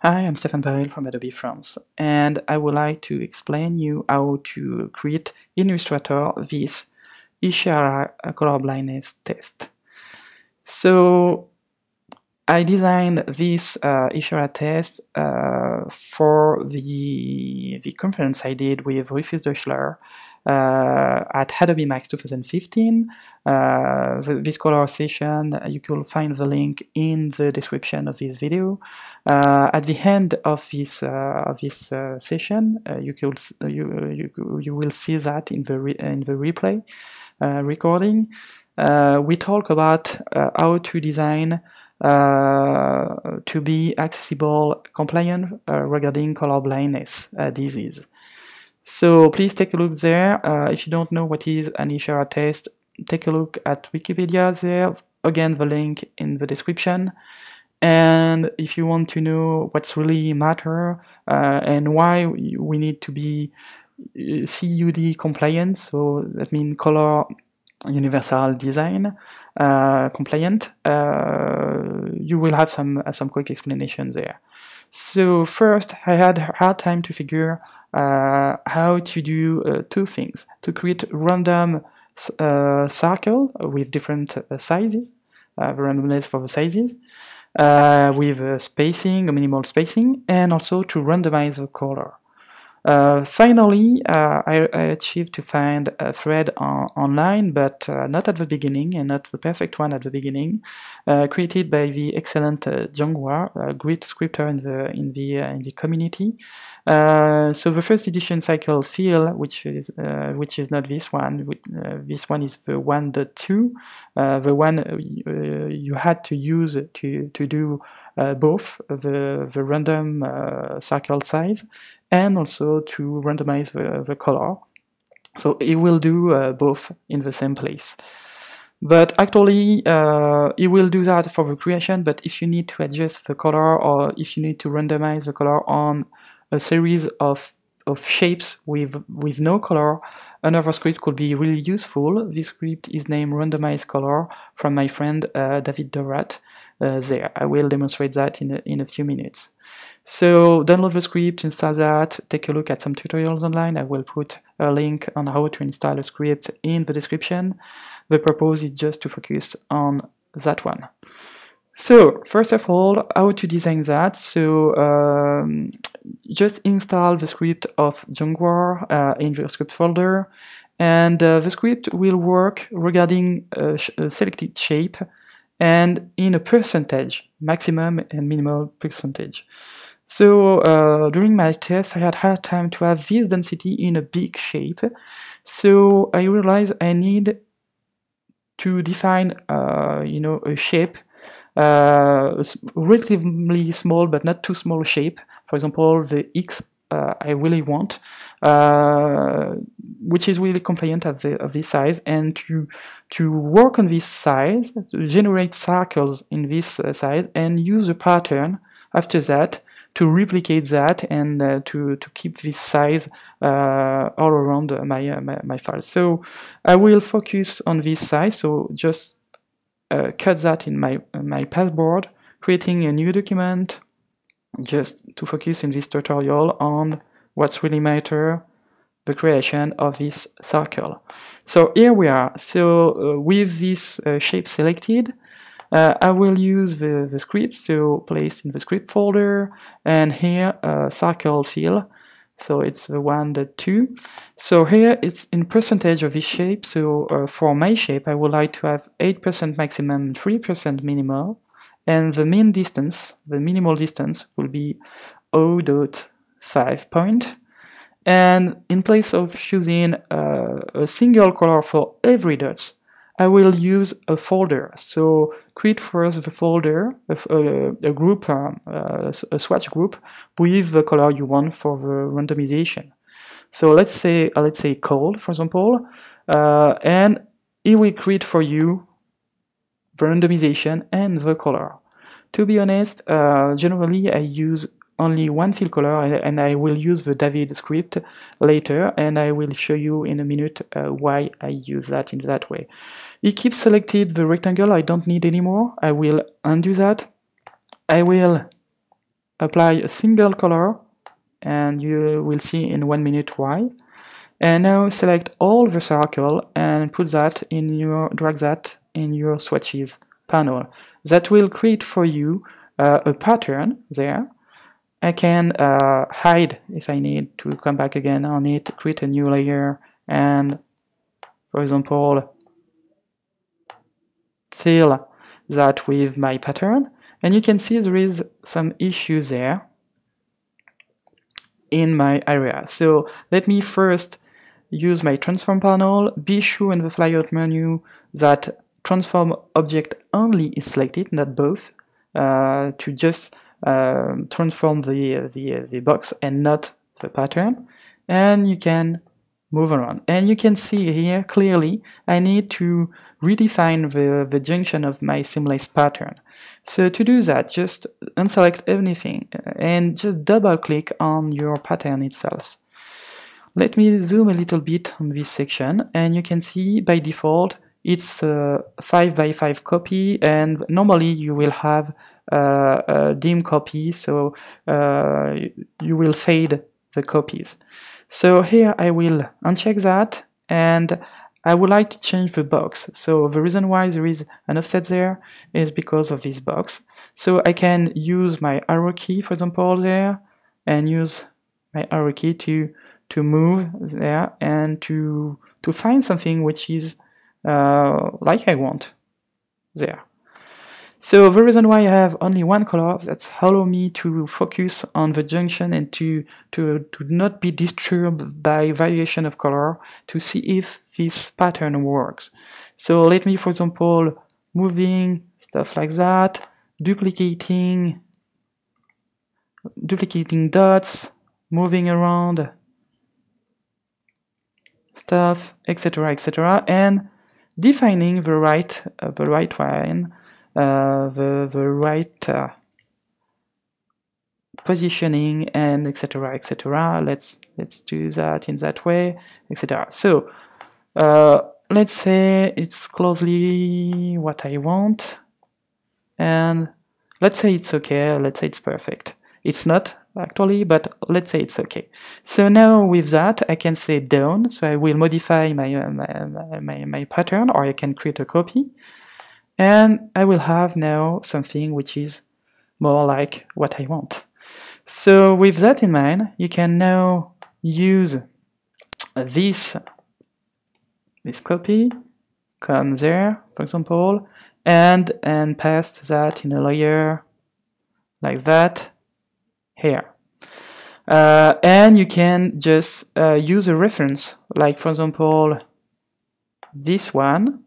Hi, I'm Stéphane Baril from Adobe France, and I would like to explain you how to create Illustrator this Ishihara color blindness test. So I designed this uh, Ishihara test uh, for the, the conference I did with Rufus Deuchler uh, at Adobe Max 2015. Uh, this color session, you can find the link in the description of this video. Uh, at the end of this of this session, you could you, you you will see that in the in the replay recording. we talk about how to design uh, to be accessible, compliant uh, regarding color blindness uh, disease. So please take a look there. Uh, if you don't know what is an Ishihara test, take a look at Wikipedia there. Again, the link in the description. And if you want to know what's really matter uh, and why we need to be uh, CUD compliant, so that means color universal design uh, compliant, uh, you will have some uh, some quick explanations there. So first, I had a hard time to figure uh, how to do uh, two things: to create random uh, circle with different sizes, the randomness for the sizes, with spacing, minimal spacing, and also to randomize the color. Uh, finally, uh, I, I, achieved to find a thread on, online, but uh, not at the beginning and not the perfect one at the beginning, uh, created by the excellent uh, Jongware, a great scripter in the in the uh, in the community. so the first edition CircleFill, which is which is not this one, this one is the 1.2, the one you had to use to to do both the the random circle size and also to randomize the, the color. So it will do uh, both in the same place. But actually, uh, it will do that for the creation, but if you need to adjust the color or if you need to randomize the color on a series of, of shapes with, with no color, another script could be really useful. This script is named randomize color from my friend uh, David Deraedt uh, there. I will demonstrate that in a, in a few minutes. So download the script, install that, take a look at some tutorials online. I will put a link on how to install a script in the description. The purpose is just to focus on that one. So first of all, how to design that? So um, just install the script of Jongware uh, in the script folder, and uh, the script will work regarding a, a selected shape and in a percentage, maximum and minimal percentage. So uh, during my test, I had hard time to have this density in a big shape. So I realized I need to define, uh, you know, a shape, uh, relatively small but not too small shape. For example, the X uh, I really want, uh, which is really compliant of, the, of this size, and to to work on this size, to generate circles in this uh, size, and use a pattern after that to replicate that and uh, to to keep this size uh, all around my, uh, my, my file. So I will focus on this size. So just cut that in my my pathboard, creating a new document just to focus in this tutorial on what's really matter the creation of this circle. So here we are. So uh, with this uh, shape selected, uh, I will use the, the script, so placed in the script folder, and here uh, circle fill. So it's the one, that two. So here it's in percentage of this shape. So uh, for my shape, I would like to have 8% maximum, 3% minimal and the mean distance, the minimal distance, will be 0.5 point. And in place of choosing uh, a single color for every dot, I will use a folder. So create first the folder, a, a, a group, um, uh, a swatch group with the color you want for the randomization. So let's say uh, let's say cold, for example, uh, and it will create for you the randomization and the color. To be honest, uh, generally I use only one fill color and I will use the David script later and I will show you in a minute uh, why I use that in that way. It keeps selected the rectangle I don't need anymore. I will undo that. I will apply a single color and you will see in one minute why. And now select all the circle and put that in your, drag that in your swatches panel. That will create for you uh, a pattern there. I can uh, hide if I need to come back again on it, create a new layer and for example fill that with my pattern and you can see there is some issue there in my area. So let me first use my transform panel, be sure in the flyout menu that transform object only is selected, not both, uh, to just uh, transform the, the, the box and not the pattern. And you can move around. And you can see here clearly I need to redefine the, the junction of my seamless pattern. So to do that, just unselect everything and just double click on your pattern itself. Let me zoom a little bit on this section and you can see by default it's a 5 by 5 copy and normally you will have uh, a dim copy so uh, you will fade the copies. So here I will uncheck that and I would like to change the box. So the reason why there is an offset there is because of this box. So I can use my arrow key, for example, there, and use my arrow key to to move there and to to find something which is uh, like I want there. So the reason why I have only one color, that's allow me to focus on the junction and to, to, to not be disturbed by variation of color to see if this pattern works. So let me, for example, moving stuff like that, duplicating, duplicating dots, moving around stuff, etc., etc., and defining the right, uh, the right one uh, the, the right uh, positioning and etc etc let's let's do that in that way etc so uh, let's say it's closely what I want and let's say it's okay let's say it's perfect. It's not actually but let's say it's okay. So now with that I can say down. So I will modify uh, my, my, my, my pattern or I can create a copy. And I will have now something which is more like what I want. So with that in mind, you can now use this, this copy, come there, for example, and, and paste that in a layer like that here. Uh, and you can just uh, use a reference, like for example, this one,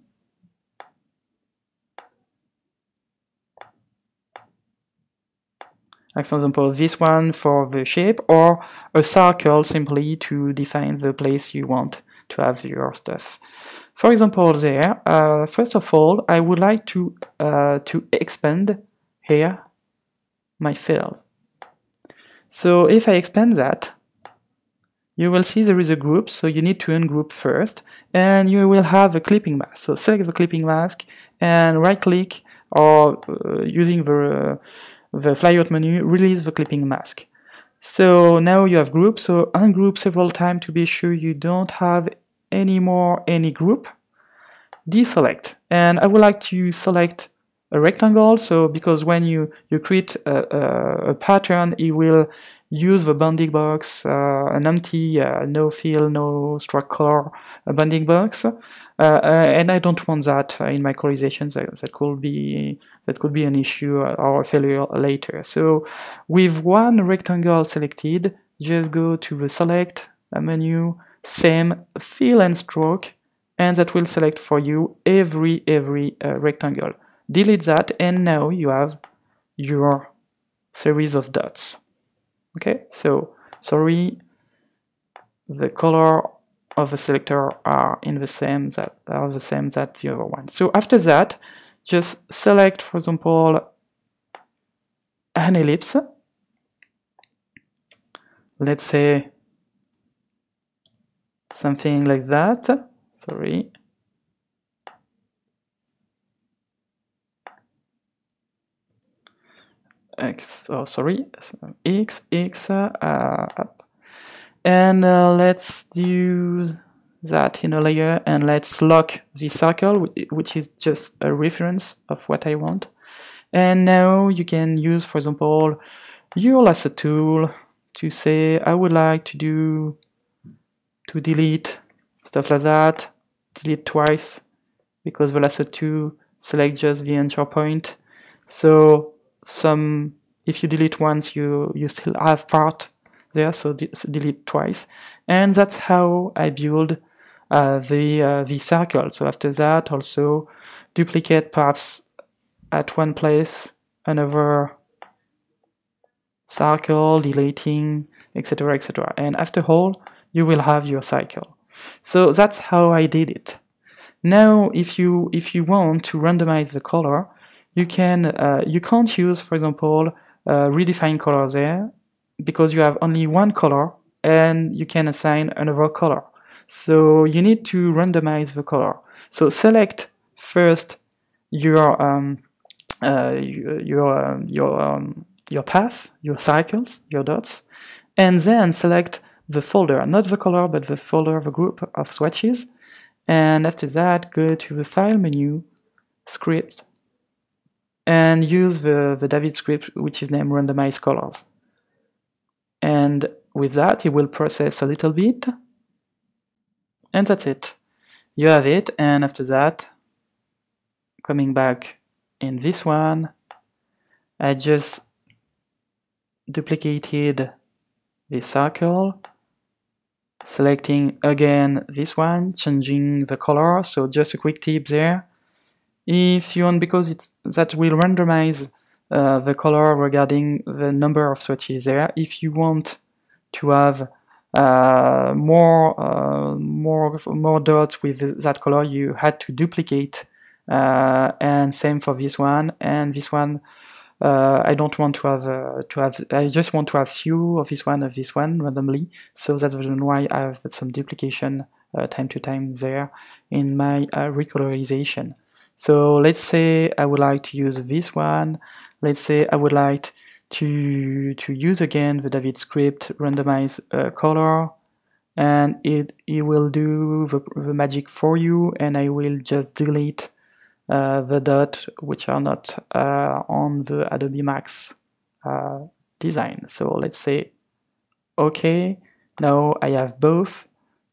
like for example this one for the shape or a circle simply to define the place you want to have your stuff. For example there, uh, first of all I would like to, uh, to expand here my field. So if I expand that, you will see there is a group, so you need to ungroup first, and you will have a clipping mask. So select the clipping mask and right click or uh, using the the flyout menu, release the clipping mask. So now you have group, so ungroup several times to be sure you don't have any more any group. Deselect, and I would like to select a rectangle, so because when you, you create a, a, a pattern, it will use the bounding box, uh, an empty, uh, no fill, no struct color bounding box, uh, uh, and I don't want that in my colorization. That, that could be that could be an issue or a failure later. So with one rectangle selected, just go to the select menu, same fill and stroke, and that will select for you every every uh, rectangle. Delete that, and now you have your series of dots. Okay, so sorry, the color of the selector are in the same that are the same that the other one. So after that, just select, for example, an ellipse. Let's say something like that. Sorry. X, oh sorry, x, x, uh, up. And uh, let's do that in a layer and let's lock the circle, which is just a reference of what I want. And now you can use, for example, your lasso tool to say, I would like to do, to delete stuff like that, delete twice, because the lasso tool select just the anchor point. So some, if you delete once, you, you still have part there, so de delete twice. And that's how I build uh, the, uh, the circle. So after that, also duplicate paths at one place, another circle, deleting, etc, etc. And after all, you will have your cycle. So that's how I did it. Now, if you if you want to randomize the color, you can uh, you can't use, for example, uh, redefine color there because you have only one color and you can assign another color. So you need to randomize the color. So select first your um, uh, your um, your um, your path, your cycles, your dots, and then select the folder, not the color, but the folder, the group of swatches, and after that go to the file menu script and use the, the David script which is named randomize colors. And with that it will process a little bit. And that's it. You have it and after that coming back in this one I just duplicated the circle selecting again this one, changing the color, so just a quick tip there. If you want, because it's that will randomize uh, the color regarding the number of swatches there. If you want to have uh, more uh, more more dots with that color, you had to duplicate, uh, and same for this one and this one uh, I don't want to have uh, to have. I just want to have few of this one of this one randomly. So that's the reason why I have some duplication time to time there in my recolorization. So let's say I would like to use this one. Let's say I would like to to use again the David script randomize uh, color and it, it will do the, the magic for you and I will just delete uh, the dot which are not uh, on the Adobe Max uh, design. So let's say, okay, now I have both.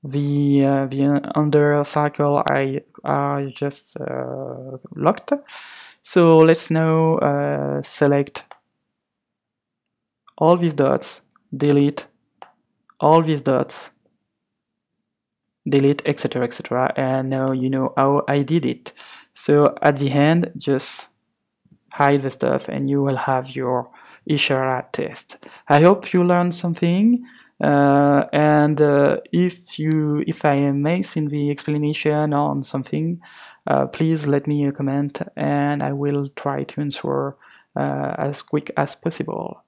The uh, the under circle I are just uh, locked. So let's now uh, select all these dots, delete all these dots, delete, etc., etc. And now you know how I did it. So at the end, just hide the stuff and you will have your Ishihara test. I hope you learned something. Uh, and uh, if you if I am missing the explanation on something, uh, please let me a comment and I will try to answer uh, as quick as possible.